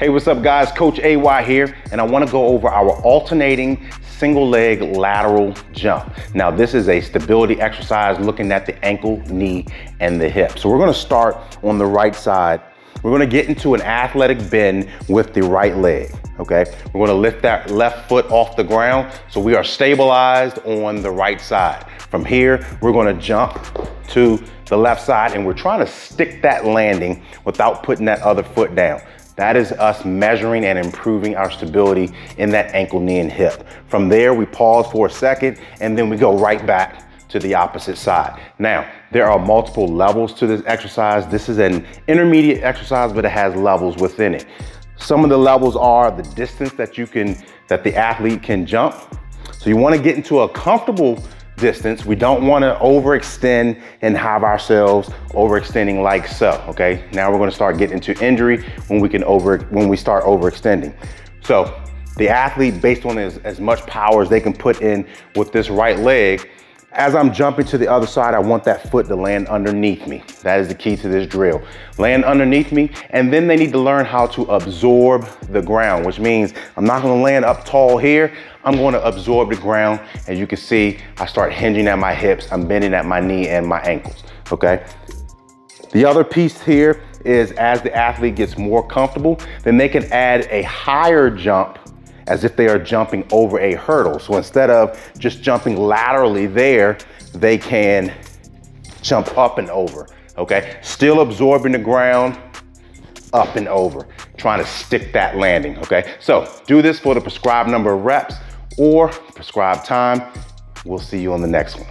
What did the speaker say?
Hey, what's up guys? Coach AY here, and I wanna go over our alternating single leg lateral jump. Now, this is a stability exercise looking at the ankle, knee, and the hip. So we're gonna start on the right side. We're gonna get into an athletic bend with the right leg, okay? We're gonna lift that left foot off the ground so we are stabilized on the right side. From here, we're gonna jump to the left side and we're trying to stick that landing without putting that other foot down. That is us measuring and improving our stability in that ankle, knee, and hip. From there, we pause for a second and then we go right back to the opposite side. Now, there are multiple levels to this exercise. This is an intermediate exercise, but it has levels within it. Some of the levels are the distance that you can, that the athlete can jump. So you wanna get into a comfortable distance. We don't wanna overextend and have ourselves overextending like so, okay? Now we're gonna start getting into injury when we can over, when we start overextending. So the athlete, based on as, as much power as they can put in with this right leg, as I'm jumping to the other side, I want that foot to land underneath me. That is the key to this drill. Land underneath me, and then they need to learn how to absorb the ground, which means I'm not gonna land up tall here. I'm gonna absorb the ground. As you can see, I start hinging at my hips, I'm bending at my knee and my ankles, okay? The other piece here is as the athlete gets more comfortable, then they can add a higher jump as if they are jumping over a hurdle. So instead of just jumping laterally there, they can jump up and over, okay? Still absorbing the ground, up and over, trying to stick that landing, okay? So do this for the prescribed number of reps or prescribed time. We'll see you on the next one.